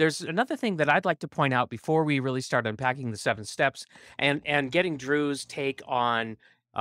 there's another thing that I'd like to point out before we really start unpacking the seven steps and and getting Drew's take on uh,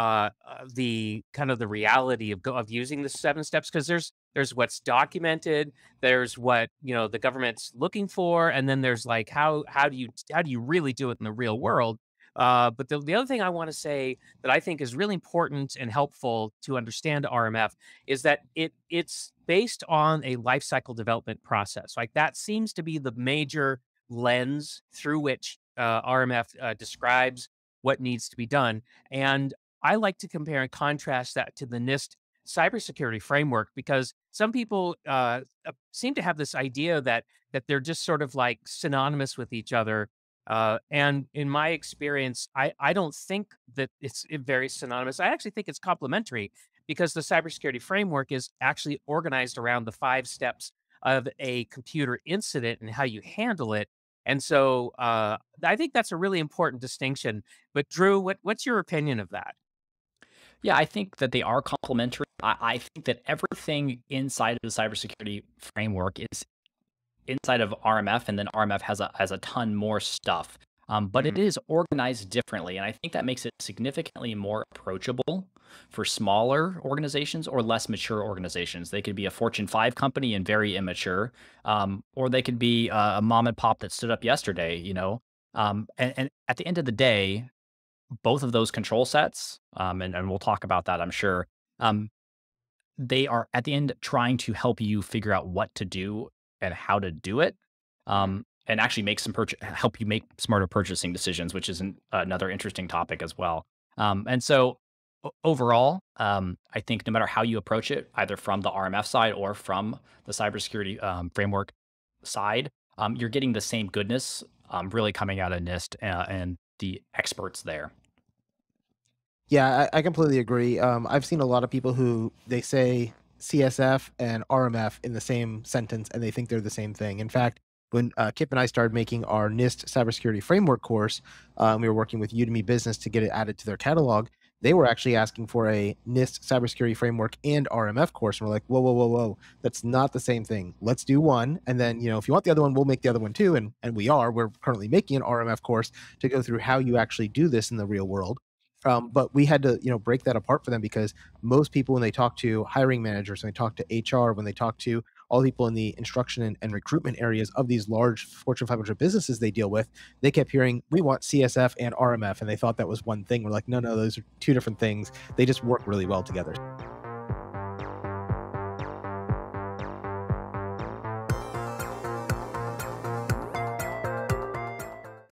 uh, the kind of the reality of of using the seven steps because there's there's what's documented, there's what you know the government's looking for, and then there's like how how do you how do you really do it in the real world? Uh, but the, the other thing I want to say that I think is really important and helpful to understand RMF is that it it's based on a life cycle development process. Like that seems to be the major lens through which uh, RMF uh, describes what needs to be done. And I like to compare and contrast that to the NIST cybersecurity framework because some people uh, uh, seem to have this idea that that they're just sort of like synonymous with each other. Uh, and in my experience, I, I don't think that it's very synonymous. I actually think it's complementary because the cybersecurity framework is actually organized around the five steps of a computer incident and how you handle it. And so uh, I think that's a really important distinction. But Drew, what, what's your opinion of that? Yeah, I think that they are complementary. I, I think that everything inside of the cybersecurity framework is inside of RMF, and then RMF has a has a ton more stuff. Um, but mm-hmm. it is organized differently, and I think that makes it significantly more approachable for smaller organizations or less mature organizations. They could be a Fortune 5 company and very immature, um, or they could be a, a, mom and pop that stood up yesterday. You know, um, and, and, at the end of the day, both of those control sets, um, and, and we'll talk about that, I'm sure, um, they are at the end trying to help you figure out what to do and how to do it. Um, and actually make some help you make smarter purchasing decisions, which is an, another interesting topic as well. Um, and so overall, um, I think no matter how you approach it, either from the RMF side or from the cybersecurity um, framework side, um, you're getting the same goodness um, really coming out of NIST uh, and the experts there. Yeah, I, I completely agree. Um, I've seen a lot of people who they say CSF and RMF in the same sentence, and they think they're the same thing. In fact, when uh, Kip and I started making our NIST cybersecurity framework course, um, we were working with Udemy Business to get it added to their catalog. They were actually asking for a NIST cybersecurity framework and RMF course, and we're like, whoa, whoa, whoa, whoa, that's not the same thing. Let's do one, and then you know, if you want the other one, we'll make the other one too. And and we are. We're currently making an RMF course to go through how you actually do this in the real world. Um, but we had to, you know, break that apart for them because most people, when they talk to hiring managers, when they talk to HR, when they talk to all people in the instruction and, and, recruitment areas of these large Fortune 500 businesses they deal with, they kept hearing, we want CSF and RMF. And they thought that was one thing. We're like, no, no, those are two different things. They just work really well together.